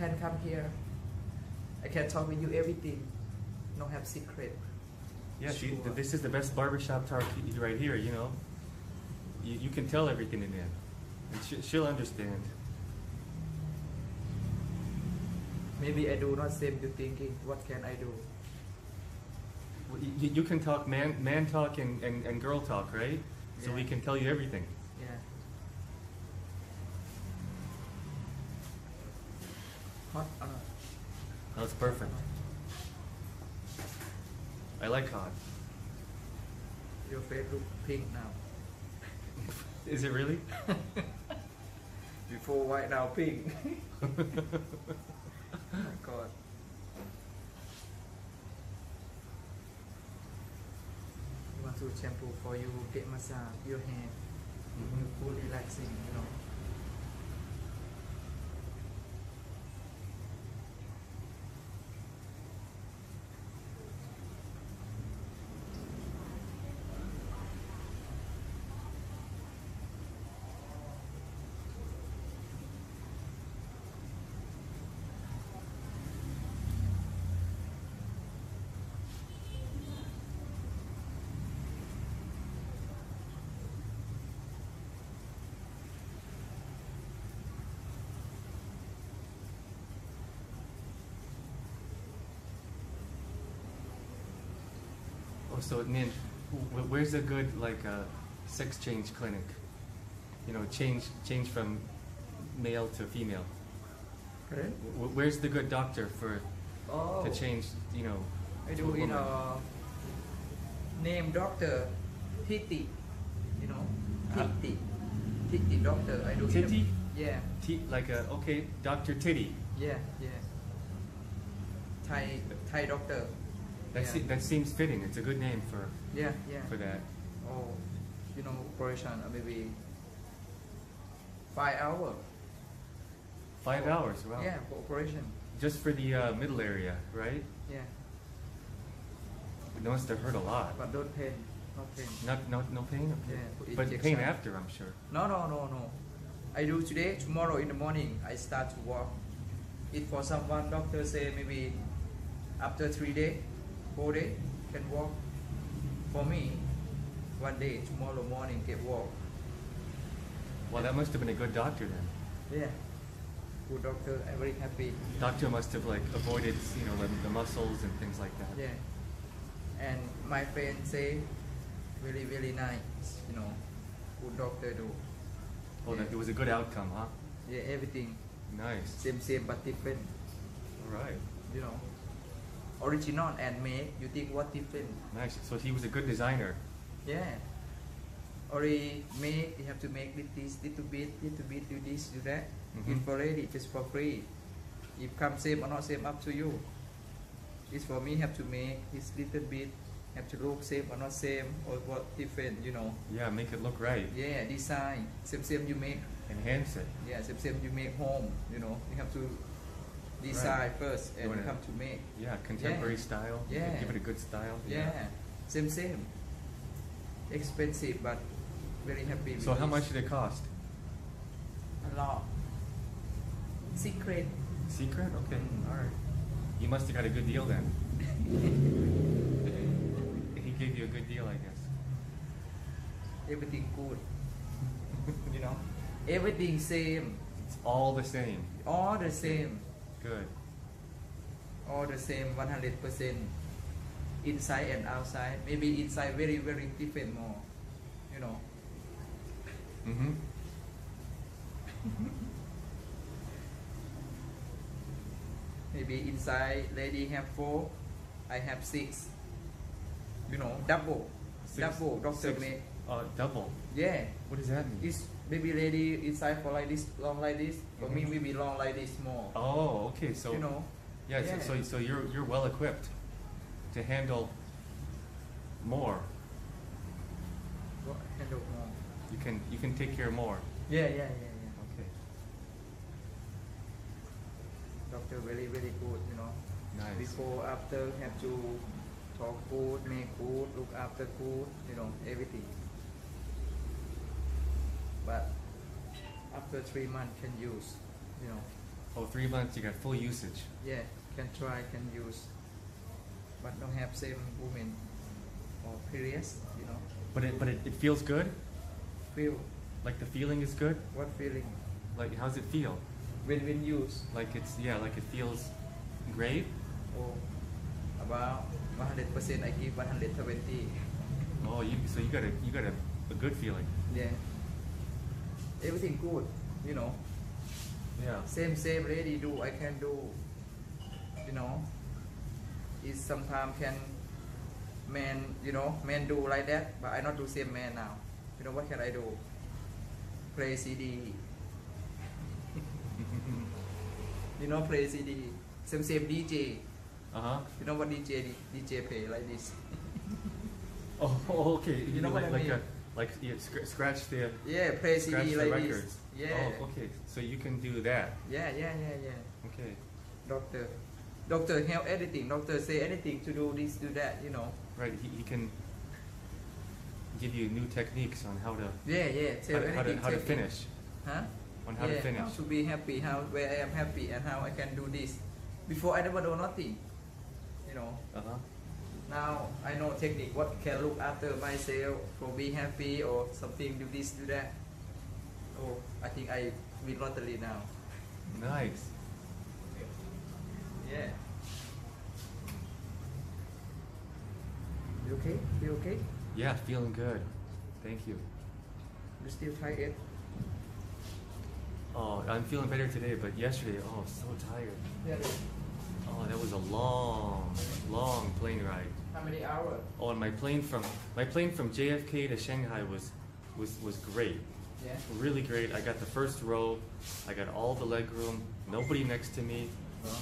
can come here. I can talk with you everything. No have secret. Yeah, she, this is the best barbershop talk right here, you know. You, you can tell everything in there. And she, she'll understand. Maybe I do not same you thinking. What can I do? Well, You, you can talk man, man talk and, and, and girl talk, right? So we can tell you everything. Or not? That's perfect. I like hot. Your face look pink now. Is it really? Before white now pink. oh my god. You want to shampoo for you, get massage your hair. Mm-hmm. You feel relaxing, you know. Oh, so Nin, where's a good like uh, sex change clinic? You know, change change from male to female. Right? Where's the good doctor for Oh, to change? You know, I do a in a name doctor Titi, you know, Huh? Titi, Titi doctor. I do in a- Titi? Yeah, T- like a okay, Doctor Titty. yeah, yeah. Thai Thai doctor. That yeah. se- that seems fitting. It's a good name for yeah, yeah. for that. Oh, you know, operation uh, maybe five hour. Five hours. Wow. Yeah, for operation. Just for the uh, middle area, right? Yeah, It must have hurt a lot. but don't pain, no pain. Not no no pain. Okay. Yeah, for but pain after, I'm sure. No, no, no, no. I do today, tomorrow in the morning, I start to walk. If for someone, doctor say maybe after three day, four day, can walk. For me, one day, tomorrow morning, can walk. Well, that must have been a good doctor then. Yeah. Good doctor, I'm very happy. Doctor must have like avoided, you know, the, the muscles and things like that. Yeah. And my friend say, really, really nice, you know, good doctor do. Oh, that it was a good outcome, huh? Yeah, everything, Nice. same, same, but different, All right. you know. Original and made, you think what different? Nice. So he was a good designer. Yeah. Already made, you have to make this little bit, little bit, do this, do that. Mhm. It's for ready, just for free. If come same or not same, up to you. It's for me, have to make this little bit, have to look same or not same, or what different, you know. Yeah, make it look right. Yeah, design, same same you make. Enhance it. Yeah, same same you make home, you know. You have to design first and wanna- come to make. Yeah, contemporary Yeah. style. Yeah. Give it a good style. Yeah, same same. Expensive, but very happy. So how much did it cost? A lot. Secret. Secret? Okay. Mm. All right. You must have got a good deal then. he gave you a good deal, I guess. Everything good. you know, everything same. It's all the same. All the same. Good. All the same. One hundred percent. Inside and outside. Maybe inside very very different more. You know. Mm-hmm. Maybe inside lady have four, I have six. You know, double. Six- double. Doctor six-. Uh, double. Yeah. What does that mean? It's maybe lady inside for like this, long like this. For me, Mhm. maybe long like this more. Oh, okay. So you know. yeah, yeah. So, so so you're you're well equipped to handle more. What handle more? You can you can take care more. Yeah, yeah, yeah, yeah. Okay. Doctor very, very good, you know. Nice. Before, after, have to talk good, make good, look after good, you know, everything. But after three months can use, you know. Oh, three months. You got full usage. Yeah, can try, can use, but don't have same woman or periods. You know, But it but it, it feels good. feel Like the feeling is good. what feeling Like how's it feel? when when use Like it's yeah. Like it feels great. or about 100 percent. I give 120. Oh, you so you got a you got a, a good feeling. Yeah, everything good. You know. Yeah. same same lady do I can do you know is sometimes can man you know man do like that but I not do same man now you know what can I do play CD you know play CD same same DJ Uh huh. you know what DJ DJ play like this Oh, okay. You know what like, I like mean? a like yeah, scr- scratch the yeah play CD the like records. this yeah Oh, okay. So you can do that. yeah yeah yeah yeah Okay. doctor doctor help anything doctor say anything to do this do that you know Right. He, he can give you new techniques on how to Yeah, yeah. how, Tell to- how to, how to tell me. finish. Huh? On how yeah, to finish. How to be happy. How where I am happy and how I can do this. Before I never know nothing. You know. Uh huh. Now I know technique. What can look after myself for be happy or something. Do this, do that. Oh, I think I win lottery now. Nice. Yeah. You okay? You okay? Yeah, feeling good. Thank you. You still try it? Oh, I'm feeling better today, but yesterday, oh, so tired. Yeah. Oh, that was a long, long plane ride. How many hours? Oh, and my plane from my plane from JFK to Shanghai was was was great. Yeah. Really great. I got the first row. I got all the leg room. Nobody next to me.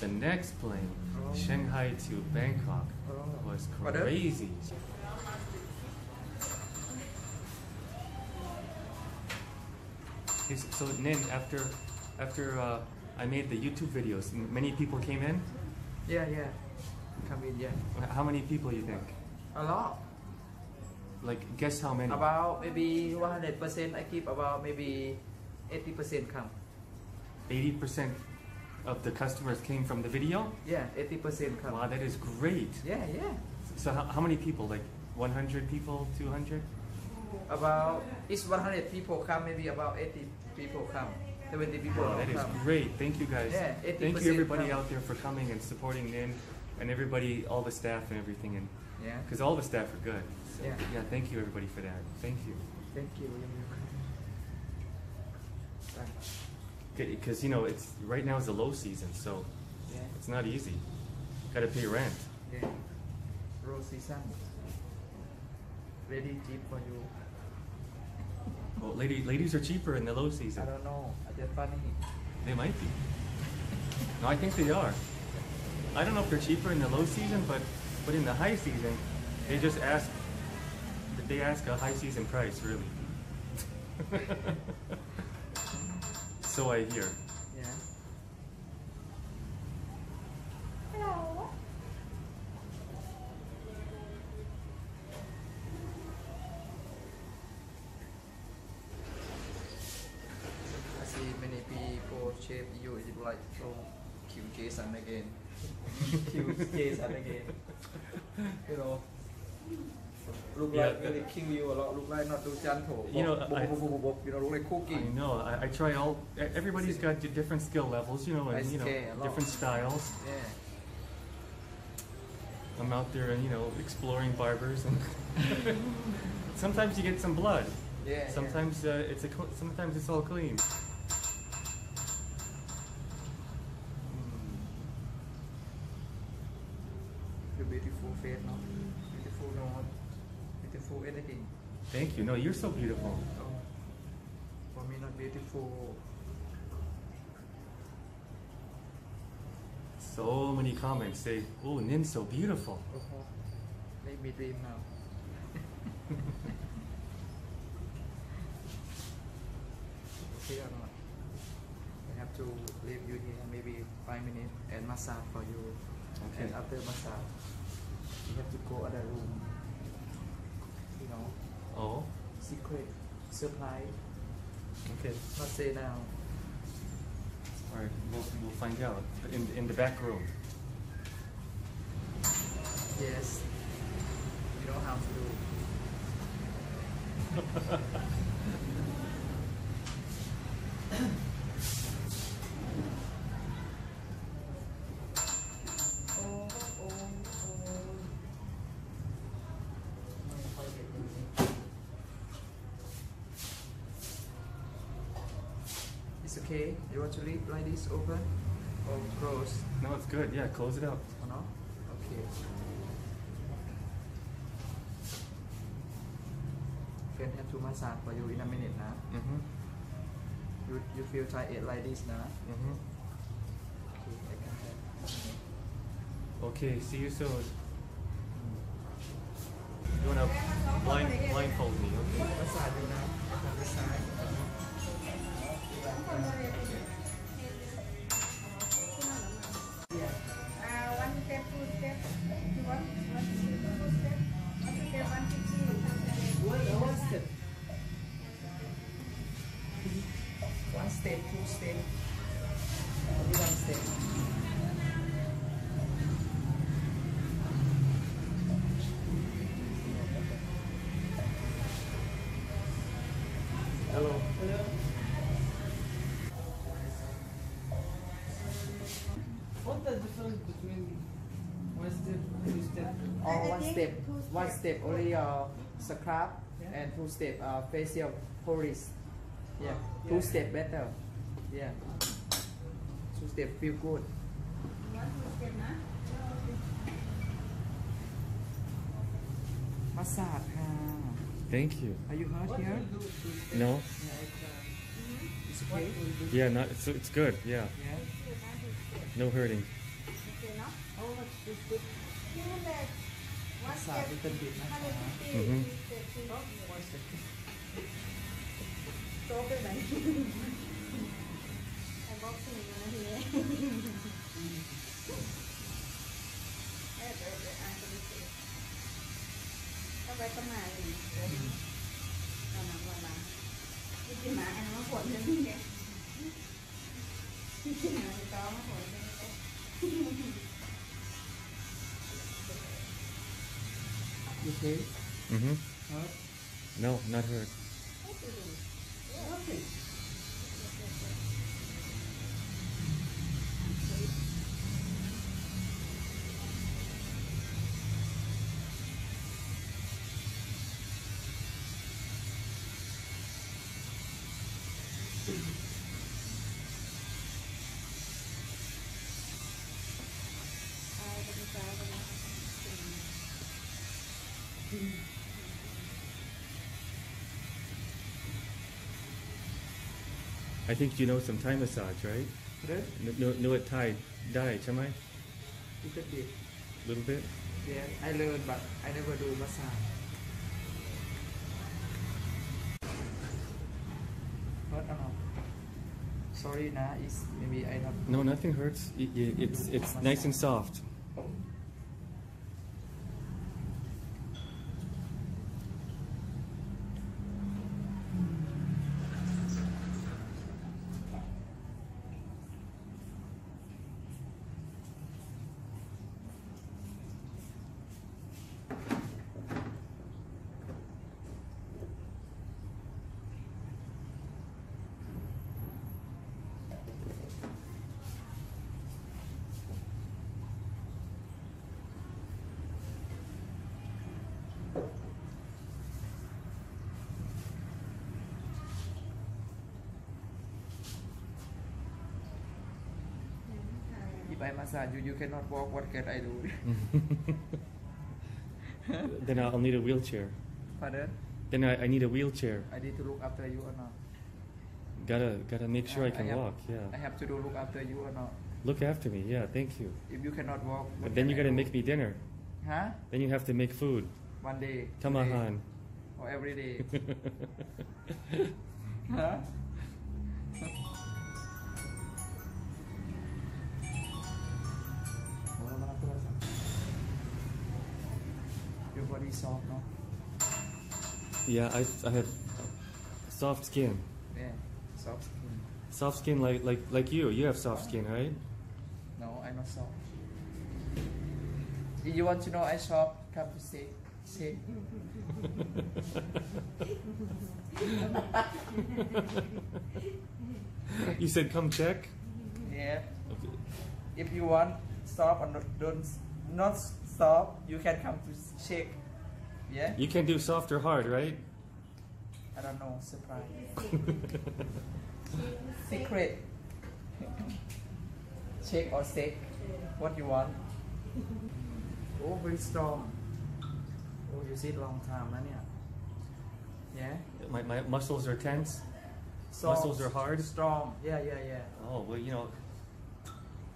The next plane, Oh. Shanghai to Bangkok, Oh. was crazy. So- So Nin, after after uh, I made the YouTube videos, m- many people came in. Yeah, yeah. Come in, yeah. How many people you think? A lot. Like, guess how many? About maybe 100%, I keep about maybe 80% come. 80% of the customers came from the video. Yeah, 80% come. Wow, that is great. Yeah, yeah. So how, how many people? Like 100 people, 200? About, it's 100 people come, maybe about 80 people come. 70 people Wow, that is come. great. Thank you guys. Yeah, Thank 80% you everybody come. out there for coming and supporting Nin and everybody, all the staff and everything. And Yeah. because all the staff are good. So, Yeah. yeah, thank you everybody for that. Thank you. Thank you. Because you know it's right now is the low season, so Yeah. it's not easy. Got to pay rent. Yeah. Rose season. Very cheap for you. Well, lady, ladies are cheaper in the low season. I don't know. They're funny. They might be. No, I think they are. I don't know if they're cheaper in the low season, but but in the high season, they just ask. They ask a high season price, really. so I hear. Yeah. I see many people shape you is like oh kill Jason again. kill Jason again. You know. Look Yeah, like really kill you a lot. Look like not do gentle. You know, Bop, bop, I- bop, bop, bop, you know, look like I cooking. know. I, I try all. e- Everybody's got di- different skill levels, you know, I and you know, scare a lot. different styles. Yeah. I'm out there and you know exploring barbers, and sometimes you get some blood. Yeah. yeah. Sometimes uh, it's a. cl- Sometimes it's all clean. You're beautiful face, no? Beautiful nose. Beautiful anything. Thank you. No, you're so beautiful. For me not beautiful. So many comments say, "Oh, Nin's so beautiful." Oh, make me dream now. okay or not? I have to leave you here maybe five minutes and massage for you. Okay. And after massage, you have to go other room. You know, Oh, secret, surprise. okay. Not say now. All right, we'll, we'll find out. In, in the back room. Yes. You know how to do. like this open or close? No, it's good. Yeah, close it up. or not? Okay. Can have to massage for you in a minute now. Mm-hmm. You, you feel tired like this now? Mm-hmm. Okay, I can have. Okay, see you soon. You wanna blind blindfold me? Okay. Massage you now. Step, two step. Only one step. Hello. Hello. What's the difference between one step, two step? Or one step, one step only uh, scrub and two step uh, facial polish. Yeah, two step better. Yeah, two step feel good. One, two step, na? Massage Thank you. Are you hurt here? will do two step? No. Yeah, it's, uh, It's okay. Yeah, not. So it's good. Yeah. Yeah. No hurting. Okay, no? How much two step? Sampai kemarin Karena mana Itu mah enak mah kuat jadi deh Itu Okay. Mm-hmm. No, not hurt. I think you know some Thai massage, right? N- Know, know what Thai dai, chamai? Little bit. Little bit. Yeah, I learn but I never do massage. Hurt or uh, not? Sorry, na. Is maybe I not. No, nothing hurts. Y- y- It's it's nice and soft. If I massage you, you cannot walk. What can I do? then I'll need a wheelchair. Pardon? Then I, I need a wheelchair. I need to look after you or not? Gotta gotta make sure I can have, walk. Yeah. I have to do look after you or not? Look after me. Yeah. Thank you. If you cannot walk, But then you I gotta make me dinner. Huh? Then you have to make food. One day. day, Tamahan. Or every day. huh? Body soft, no? yeah, I I have soft skin. Yeah, soft skin. Soft skin like like like you. You have soft skin, right? No, I'm not soft. If you want to know I shop, come to see. See. you said come check. Yeah. Okay. If you want stop or not, don't not stop, you can come to check. Yeah. You can do soft or hard, right? I don't know. Surprise. Secret. check or sick. What you want? Oh, very strong. Oh, you sit long time, man. Yeah. my, my muscles are tense. Strong, Muscles are hard? Strong. Yeah, yeah, yeah. Oh well, you know,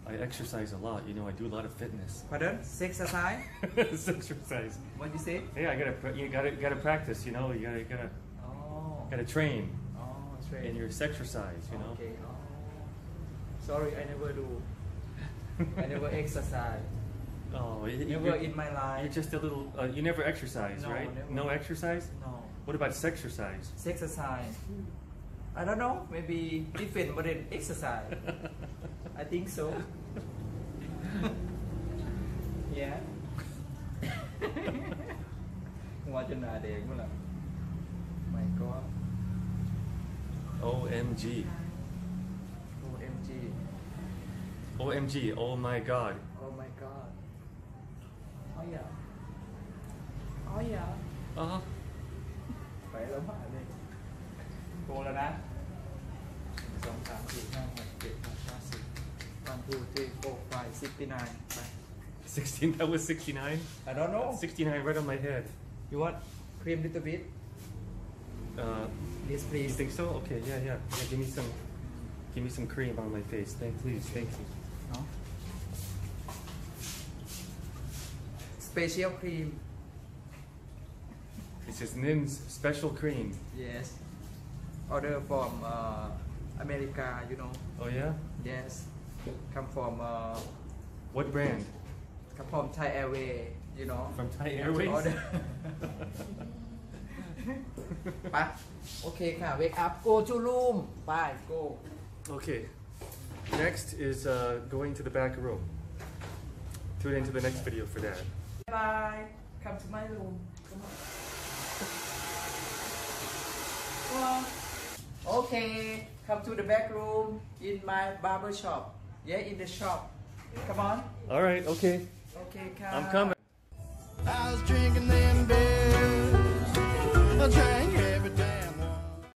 I exercise a lot. You know, I do a lot of fitness. Pardon? Exercise? exercise. What do you say? Yeah, I gotta you gotta gotta practice. You know, you gotta gotta Oh. gotta train Oh, straight. in your exercise. You know. Okay. Oh. Sorry, I never do. I never exercise. Oh, y- Never in my life. you're just a little. Uh, you never exercise, No, right? never. No exercise. No. What about exercise? Exercise. I don't know. Maybe different, but then exercise. I think so. yeah. Qua trên là điện mới là mày có OMG. OMG. OMG, oh my god. Oh my god. Oh yeah. Oh yeah. Uh-huh. 69. 16, that was 69? I don't know. 69 right on my head. You want cream little bit? Uh, yes, please. You think so? Okay, yeah, yeah. yeah give me some give me some cream on my face. Thank please, thank you. No? Special cream. This is Nin's special cream. Yes. Order from uh, America, you know. Oh yeah? Yes. Come from uh, What brand? come from Thai Airways you know From Thai You have to Airways? order ไปโอเคค่ะ wake up go to room ไป go Okay. Next is uh, going to the back room. Tune into the next video for that. bye come to my room come on Come on. okay come to the back room in my barber shop yeah in the shop Come on. All right. Okay. Okay. I'm coming.